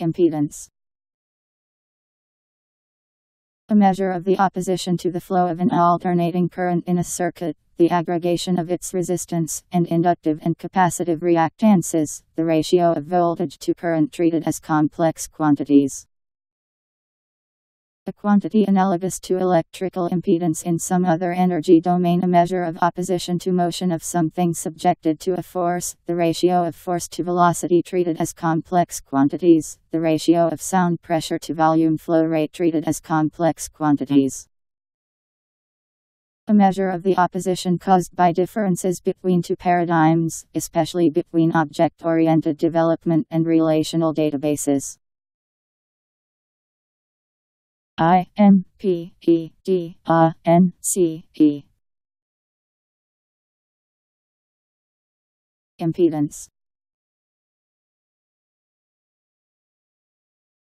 Impedance A measure of the opposition to the flow of an alternating current in a circuit, the aggregation of its resistance, and inductive and capacitive reactances, the ratio of voltage to current treated as complex quantities. A quantity analogous to electrical impedance in some other energy domain, a measure of opposition to motion of something subjected to a force, the ratio of force to velocity treated as complex quantities, the ratio of sound pressure to volume flow rate treated as complex quantities. A measure of the opposition caused by differences between two paradigms, especially between object oriented development and relational databases. I M P E D A N C E. Impedance